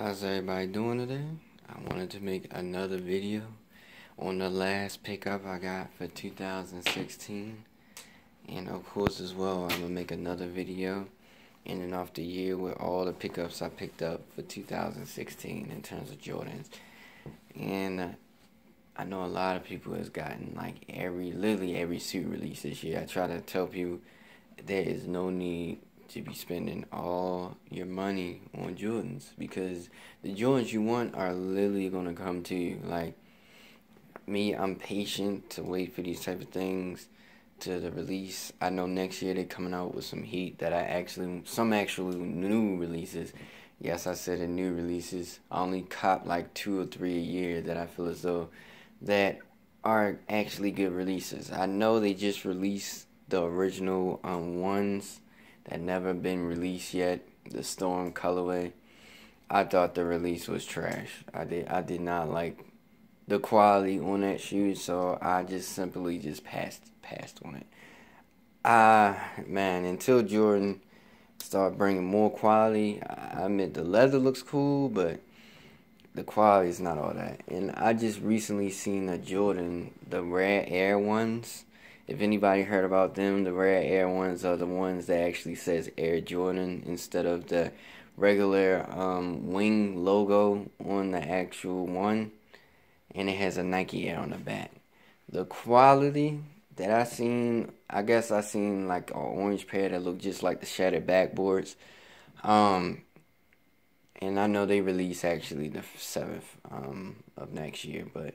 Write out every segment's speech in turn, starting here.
How's everybody doing today? I wanted to make another video on the last pickup I got for 2016 and of course as well I'm gonna make another video ending off the year with all the pickups I picked up for 2016 in terms of Jordans. And uh, I know a lot of people has gotten like every literally every suit release this year. I try to tell people there is no need to be spending all your money on Jordans because the Jordans you want are literally gonna come to you. Like me, I'm patient to wait for these type of things to the release. I know next year they're coming out with some heat that I actually some actually new releases. Yes, I said in new releases. I only cop like two or three a year that I feel as though that are actually good releases. I know they just released the original um, ones that never been released yet, the Storm colorway. I thought the release was trash. I did I did not like the quality on that shoe, so I just simply just passed passed on it. Ah, man, until Jordan start bringing more quality, I admit the leather looks cool, but the quality is not all that. And I just recently seen a Jordan, the rare air ones if anybody heard about them, the rare air ones are the ones that actually says Air Jordan instead of the regular um, wing logo on the actual one. And it has a Nike Air on the back. The quality that I seen, I guess I seen like an orange pair that looked just like the shattered backboards. Um, and I know they release actually the 7th um, of next year, but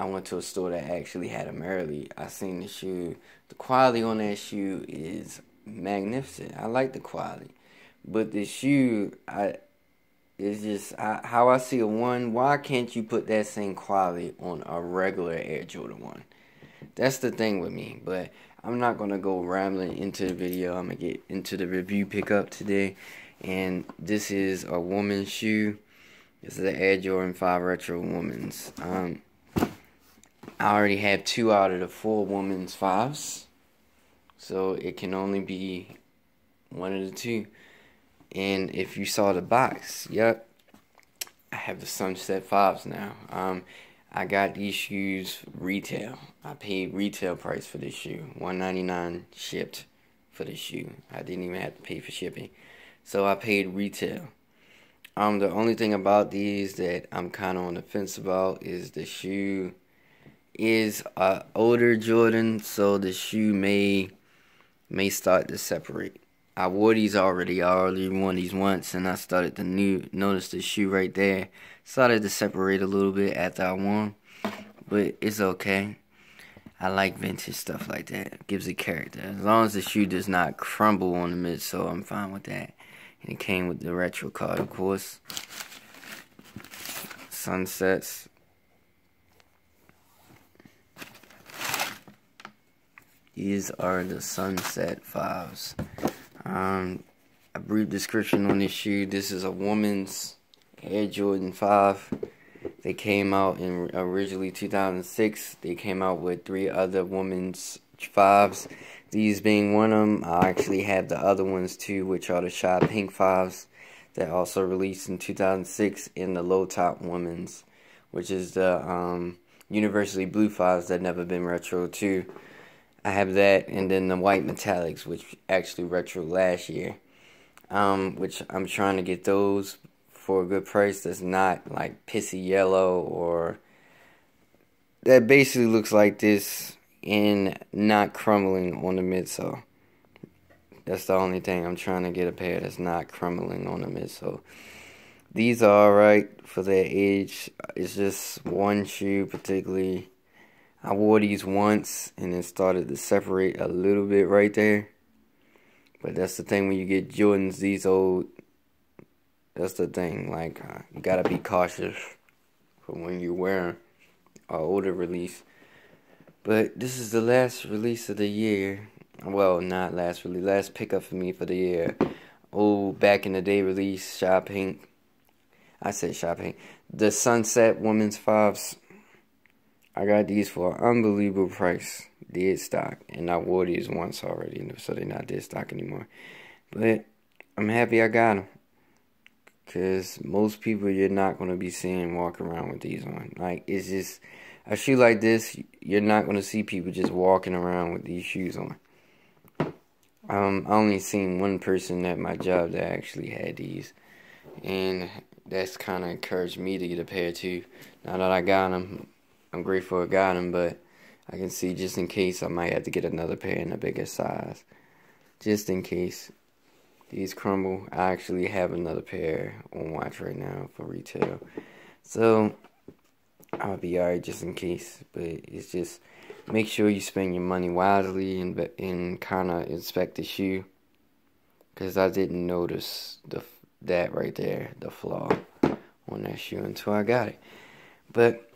I went to a store that actually had them early. I seen the shoe. The quality on that shoe is magnificent. I like the quality, but the shoe, I it's just I, how I see a one. Why can't you put that same quality on a regular Air Jordan one? That's the thing with me. But I'm not gonna go rambling into the video. I'm gonna get into the review pickup today, and this is a woman's shoe. This is the Air Jordan 5 Retro Woman's. Um, I already have two out of the four women's fives. So it can only be one of the two. And if you saw the box, yep, I have the Sunset fives now. Um, I got these shoes retail. I paid retail price for this shoe, one ninety nine shipped for the shoe. I didn't even have to pay for shipping, so I paid retail. Um, the only thing about these that I'm kind of on the fence about is the shoe is a older Jordan, so the shoe may may start to separate. I wore these already. I already worn these once, and I started to new notice the shoe right there started to separate a little bit after I won, but it's okay. I like vintage stuff like that. It gives it character. As long as the shoe does not crumble on the midsole, I'm fine with that. And it came with the retro card, of course. Sunsets. These are the Sunset Fives. Um, a brief description on this shoe. This is a woman's Air Jordan 5. They came out in originally 2006. They came out with three other women's fives. These being one of them. I actually have the other ones too, which are the Shy Pink fives that also released in 2006 in the low top women's, which is the um, University Blue fives that never been retro too. I have that, and then the white metallics, which actually retro last year. Um, which I'm trying to get those for a good price. That's not like pissy yellow or that basically looks like this and not crumbling on the midsole. That's the only thing I'm trying to get a pair that's not crumbling on the midsole. These are alright for their age. It's just one shoe particularly I wore these once and it started to separate a little bit right there. But that's the thing when you get Jordans, these old, that's the thing. Like, uh, you gotta be cautious for when you wear an older release. But this is the last release of the year. Well, not last release, last pickup for me for the year. Old back in the day release, Shy Pink. I said Shy Pink. The Sunset Women's Fives I got these for an unbelievable price. Dead stock. And I wore these once already, so they're not dead stock anymore. But I'm happy I got them. Because most people you're not going to be seeing walk around with these on. Like, it's just, a shoe like this, you're not going to see people just walking around with these shoes on. Um, I only seen one person at my job that actually had these. And that's kind of encouraged me to get a pair too. Now that I got them, I'm grateful I got them, but I can see just in case I might have to get another pair in a bigger size. Just in case these crumble. I actually have another pair on watch right now for retail. So I'll be alright just in case. But it's just make sure you spend your money wisely and and kind of inspect the shoe. Cause I didn't notice the that right there, the flaw on that shoe until I got it. But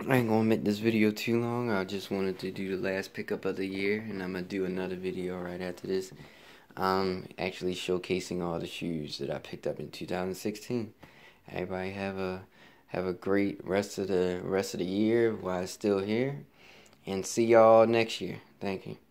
I ain't gonna make this video too long. I just wanted to do the last pickup of the year, and I'm gonna do another video right after this um, actually showcasing all the shoes that I picked up in 2016. Everybody have a have a great rest of the rest of the year while it's still here, and see y'all next year. Thank you.